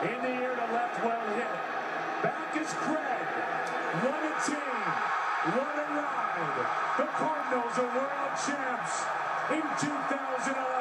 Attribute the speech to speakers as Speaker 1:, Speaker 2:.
Speaker 1: In the air to left, well hit. Back is Craig. What a team. What a ride. The Cardinals are world champs in 2011.